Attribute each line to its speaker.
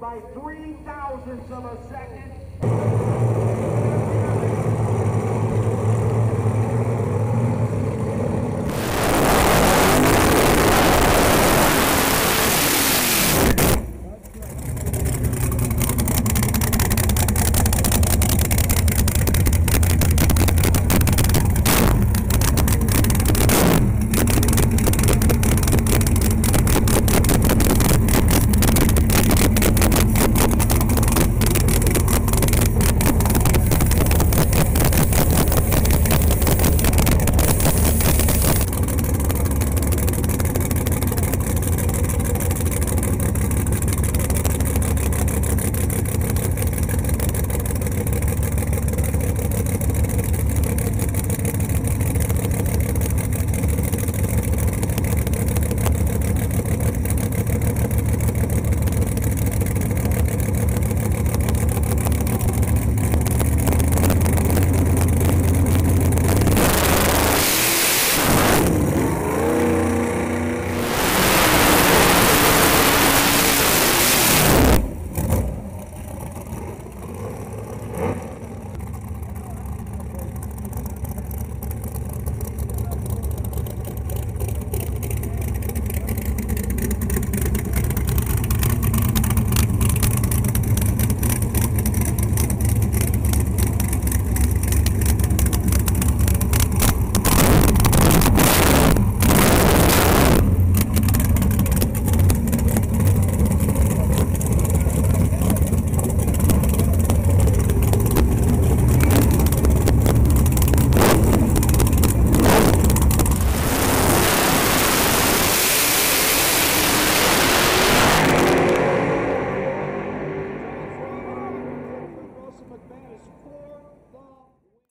Speaker 1: by three thousandths of a second.